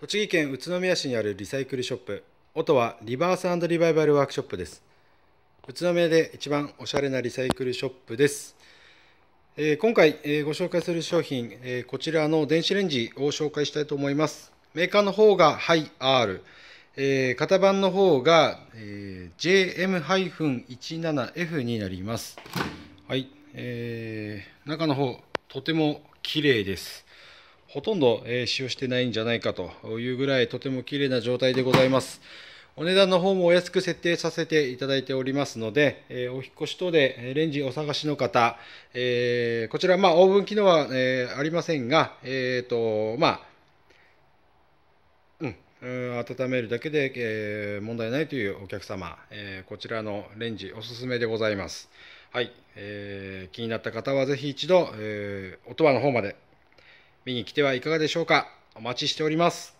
栃木県宇都宮市にあるリサイクルショップ音はリバースリバイバルワークショップです。宇都宮で一番おしゃれなリサイクルショップです、えー今回、えーご紹介する商品、えーこちらの電子レンジを紹介したいと思います。メーカーの方がハイ R えー型番の方が、えー JM-17F になります。はい、えー中の方とても綺麗です。ほとんど、えー使用してないんじゃないかというぐらいとても綺麗な状態でございます。お値段の方もお安く設定させていただいておりますので、えお引越し等でレンジお探しの方、えこちら、まあ、オーブン機能は、えありませんが、えーと、まあ、うん、温めるだけで、え問題ないというお客様、えこちらのレンジおすすめでございます。はい、えー気になった方はぜひ一度、えー、音羽の方まで見に来てはいかがでしょうか。お待ちしております。